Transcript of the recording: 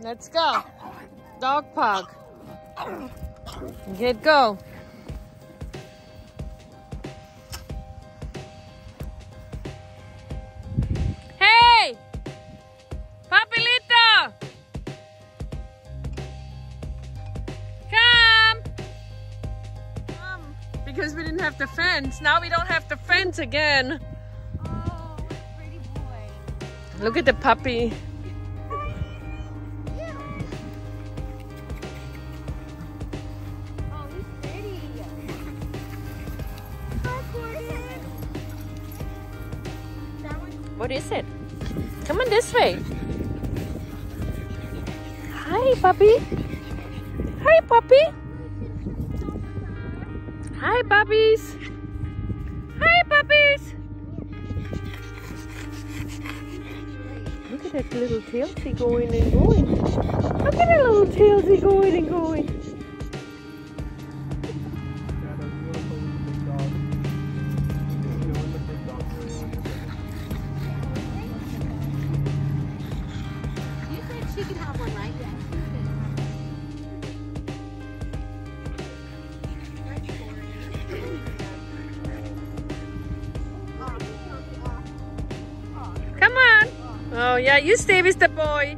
Let's go. Dog park. Get go. Hey! Papilito! Come! Come. Because we didn't have the fence. Now we don't have the fence again. Oh, what a pretty boy. Look at the puppy. What is it? Come on this way. Hi, puppy. Hi, puppy. Hi, puppies. Hi, puppies. Look at that little tailsy going and going. Look at that little tailsy going and going. Oh, yeah, you stay with the boy.